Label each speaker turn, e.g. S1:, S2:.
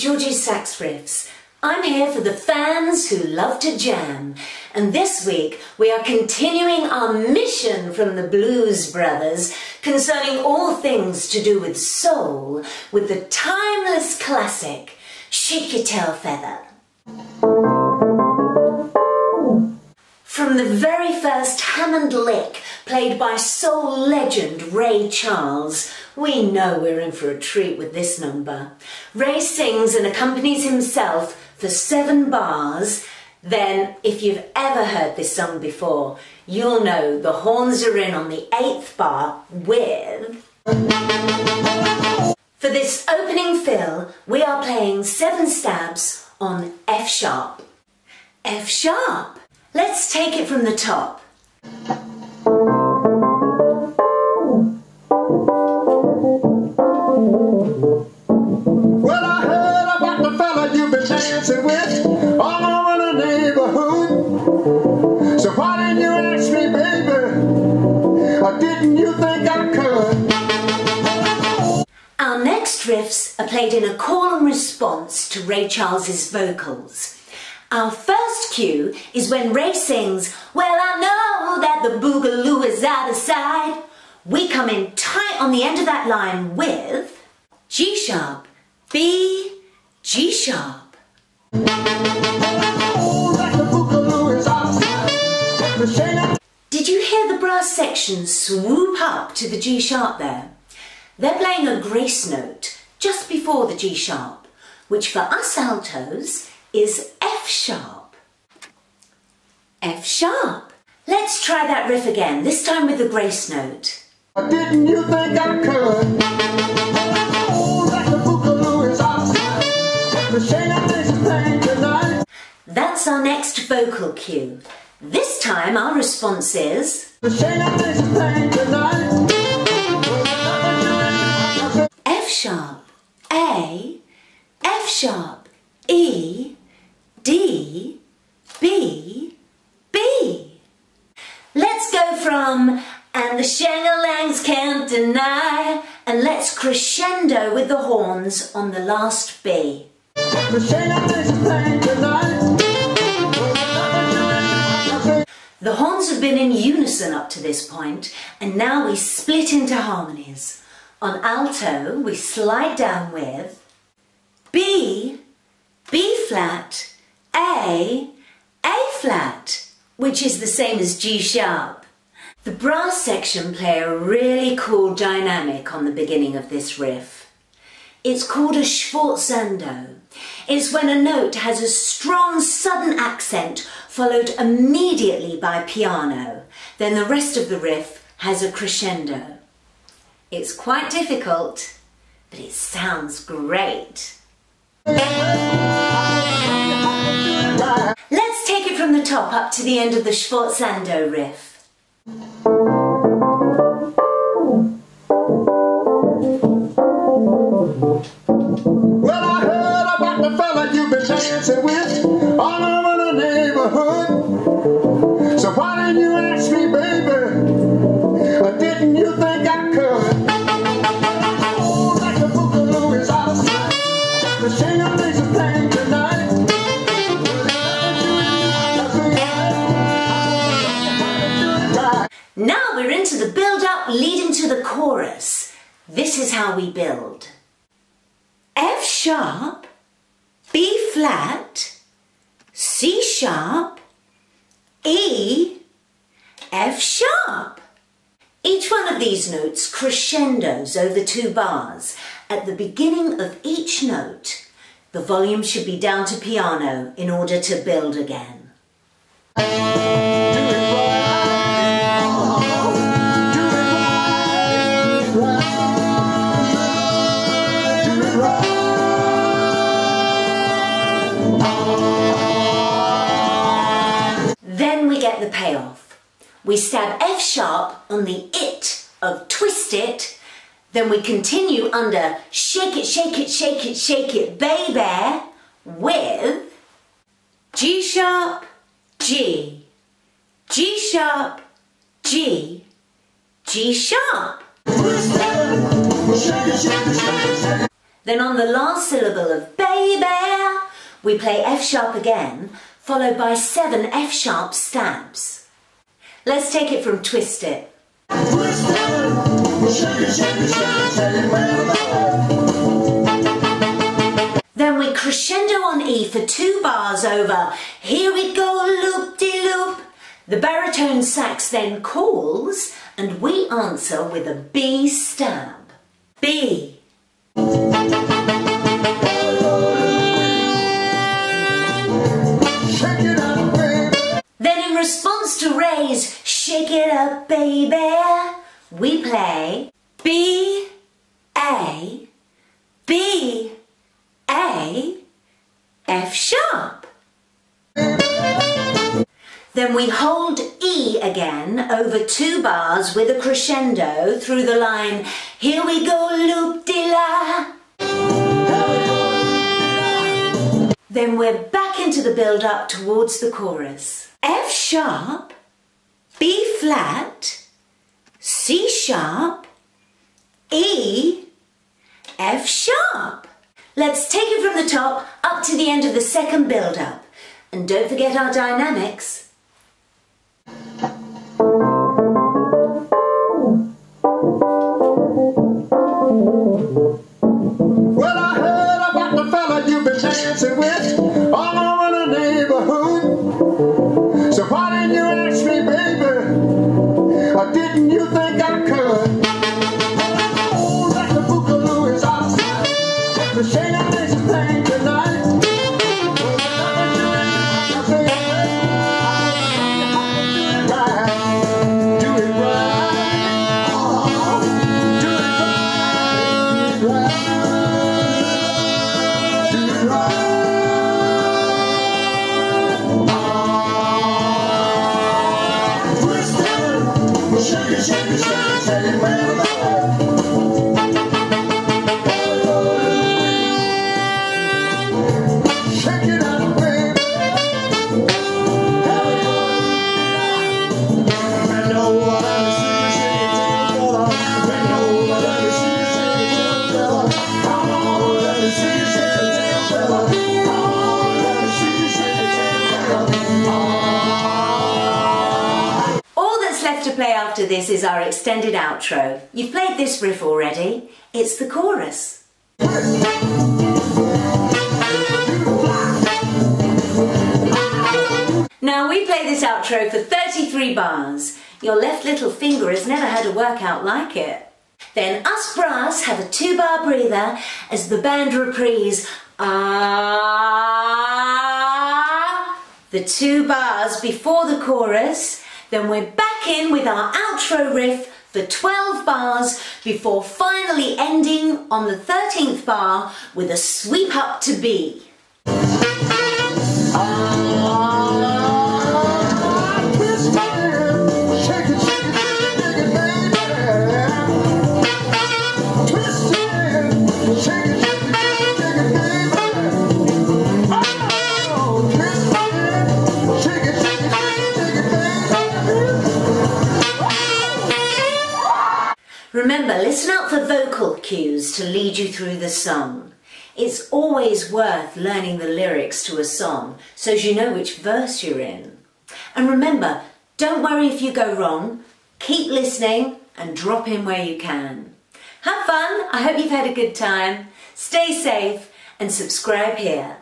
S1: Georgie's Sax Riffs. I'm here for the fans who love to jam. And this week we are continuing our mission from the Blues Brothers concerning all things to do with soul with the timeless classic, Shake Your Tail Feather. From the very first Hammond lick played by soul legend Ray Charles, we know we're in for a treat with this number. Ray sings and accompanies himself for seven bars. Then, if you've ever heard this song before, you'll know the horns are in on the eighth bar with. For this opening fill, we are playing seven stabs on F sharp. F sharp. Let's take it from the top.
S2: Dancing with all over the neighborhood. So why didn't you ask me, baby? Or didn't you think I could?
S1: Our next riffs are played in a call and response to Ray Charles's vocals. Our first cue is when Ray sings, Well, I know that the boogaloo is out of sight. We come in tight on the end of that line with G sharp, B, G sharp. Did you hear the brass section swoop up to the G sharp there? They're playing a grace note just before the G sharp, which for us altos is F sharp. F sharp. Let's try that riff again, this time with the grace note.
S2: Didn't you think I could?
S1: That's our next vocal cue. This time our response is. F sharp, A, F sharp, E, D, B, B. Let's go from and the shangalangs can't deny and let's crescendo with the horns on the last B.
S2: The
S1: The horns have been in unison up to this point and now we split into harmonies. On alto we slide down with B, B flat, A, A flat, which is the same as G sharp. The brass section play a really cool dynamic on the beginning of this riff. It's called a sforzando. It's when a note has a strong sudden accent followed immediately by piano. Then the rest of the riff has a crescendo. It's quite difficult, but it sounds great. Let's take it from the top up to the end of the sforzando riff.
S2: Dancing with all over the neighborhood. So why didn't you ask me, baby? Or didn't you think I could?
S1: Now we're into the build up leading to the chorus. This is how we build F sharp, B flat, C sharp, E, F sharp. Each one of these notes crescendos over two bars. At the beginning of each note, the volume should be down to piano in order to build again. Payoff. We stab F sharp on the it of twist it, then we continue under shake it, shake it, shake it, shake it, baby, with G sharp, G, G sharp, G, G sharp. Then on the last syllable of baby, we play F sharp again, followed by seven F sharp stabs. Let's take it from Twist It. Then we crescendo on E for two bars over Here we go, loop-de-loop. The baritone sax then calls and we answer with a B stab. B. response to Ray's Shake It Up Baby, we play B, A, B, A, F sharp. Then we hold E again over two bars with a crescendo through the line Here we go loop de la. Then we're back into the build up towards the chorus. F sharp, B flat, C sharp, E, F sharp. Let's take it from the top up to the end of the second build up. And don't forget our dynamics. Left to play after this is our extended outro. You've played this riff already. It's the chorus. Now we play this outro for 33 bars. Your left little finger has never had a workout like it. Then us brass have a two bar breather as the band reprise ah the two bars before the chorus. Then we're back in with our outro riff for 12 bars before finally ending on the 13th bar with a sweep up to B. Ah. Cues to lead you through the song. It's always worth learning the lyrics to a song so you know which verse you're in. And remember, don't worry if you go wrong. Keep listening and drop in where you can. Have fun. I hope you've had a good time. Stay safe and subscribe here.